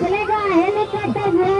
चलेगा हेलीकॉप्टर घुराएगा